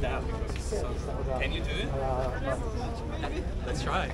that. so. Can you do it? Let's try.